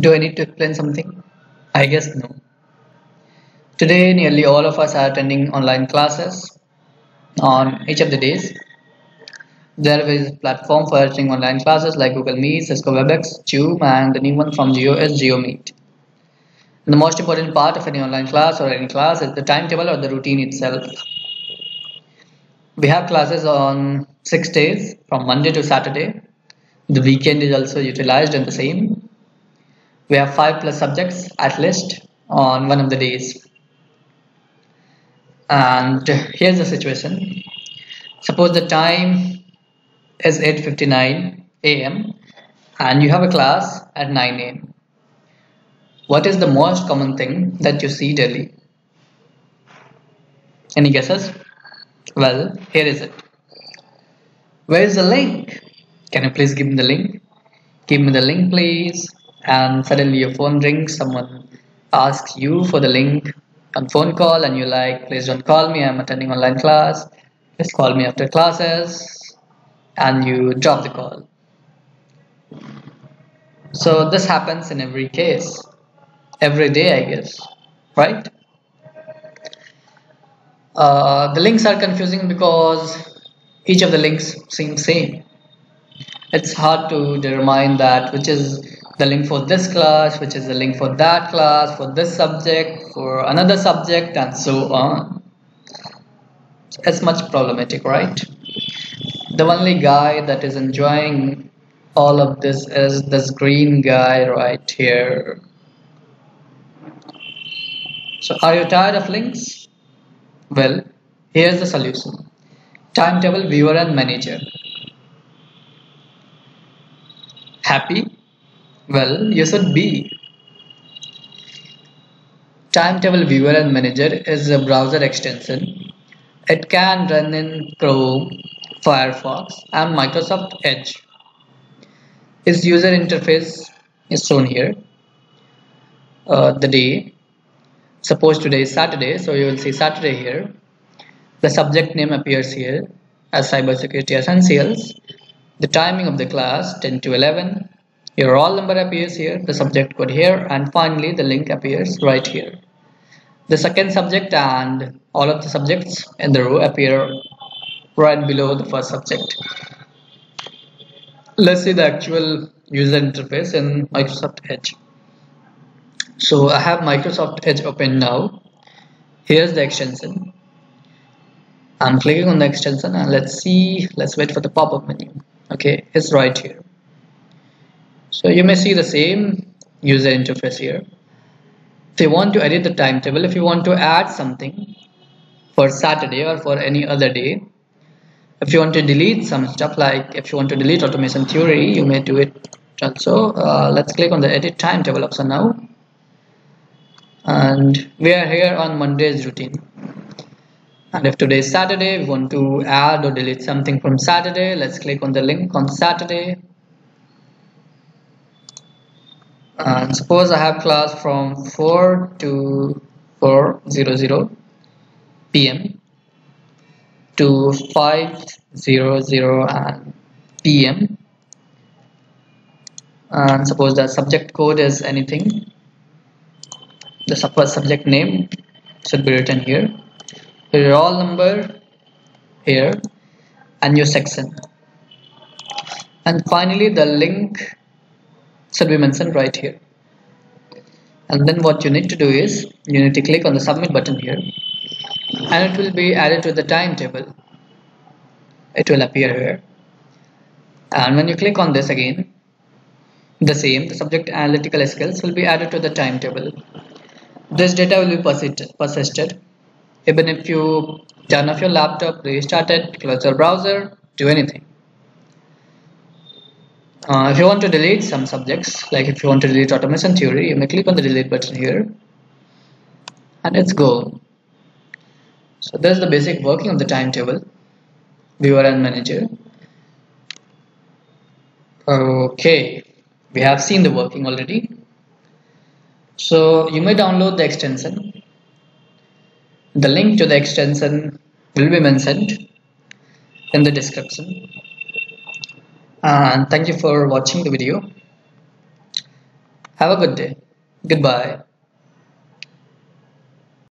Do I need to explain something? I guess no. Today, nearly all of us are attending online classes on each of the days. There is platform for attending online classes like Google Meet, Cisco WebEx, Zoom, and the new one from Jio is JioMeet. And the most important part of any online class or any class is the timetable or the routine itself. We have classes on six days from Monday to Saturday. The weekend is also utilized in the same. We have five plus subjects at least on one of the days. And here's the situation. Suppose the time is 8.59 a.m. and you have a class at 9 a.m. What is the most common thing that you see daily? Any guesses? Well, here is it. Where is the link? Can you please give me the link? Give me the link, please. And suddenly your phone rings, someone asks you for the link on phone call, and you're like, please don't call me, I'm attending online class. Just call me after classes, and you drop the call. So this happens in every case, every day, I guess, right? Uh, the links are confusing because each of the links seem same it's hard to determine that which is the link for this class which is the link for that class for this subject for another subject and so on it's much problematic right the only guy that is enjoying all of this is this green guy right here so are you tired of links well, here's the solution. Timetable viewer and manager. Happy? Well, you should be. Timetable viewer and manager is a browser extension. It can run in Chrome, Firefox and Microsoft Edge. Its user interface is shown here. Uh, the day, suppose today is Saturday so you will see Saturday here the subject name appears here as cybersecurity essentials the timing of the class 10 to 11 your roll number appears here the subject code here and finally the link appears right here. The second subject and all of the subjects in the row appear right below the first subject. Let's see the actual user interface in Microsoft Edge. So I have Microsoft Edge open now. Here's the extension. I'm clicking on the extension and let's see let's wait for the pop-up menu. Okay it's right here so you may see the same user interface here. If you want to edit the timetable if you want to add something for Saturday or for any other day if you want to delete some stuff like if you want to delete automation theory you may do it. Also uh, let's click on the edit timetable option now. And we are here on Monday's routine. And if today is Saturday we want to add or delete something from Saturday let's click on the link on Saturday and suppose I have class from 4 to 400 p.m. to 500 and p.m. and suppose the subject code is anything the subject name should be written here your roll number here and your section and finally the link should be mentioned right here. And then what you need to do is you need to click on the submit button here. And it will be added to the timetable. It will appear here. And when you click on this again the same the subject analytical skills will be added to the timetable. This data will be persisted. Even if you turn off your laptop, restart it, close your browser, do anything. Uh, if you want to delete some subjects, like if you want to delete automation theory, you may click on the delete button here and it's go. So there's the basic working of the timetable, viewer and manager. Okay, we have seen the working already. So you may download the extension. The link to the extension will be mentioned in the description. And thank you for watching the video. have a good day goodbye